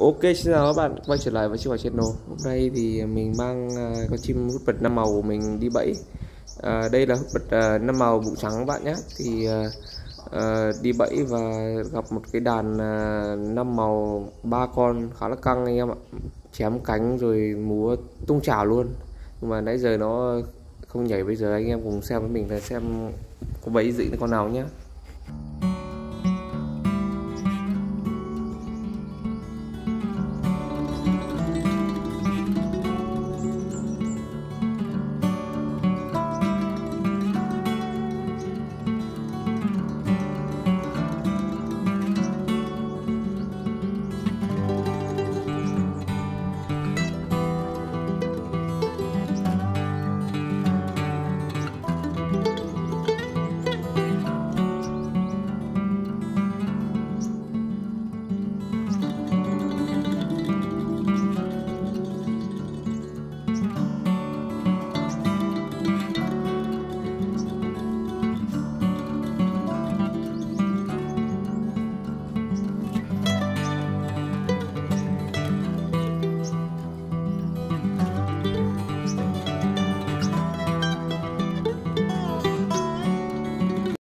Ok xin chào các bạn. Quay trở lại với chiếc channel. Hôm nay thì mình mang uh, con chim hút bật năm màu của mình đi bẫy. Uh, Đây là hút bật uh, à, năm màu bụng trắng các bạn nhé. Thì à, đi bẫy và gặp một cái đàn uh, năm màu ba con khá là căng anh em ạ. Chém cánh rồi múa tung trào luôn. Nhưng mà nãy giờ nó không nhảy bây giờ anh em cùng xem với mình là xem có bẫy dị con nào nhé.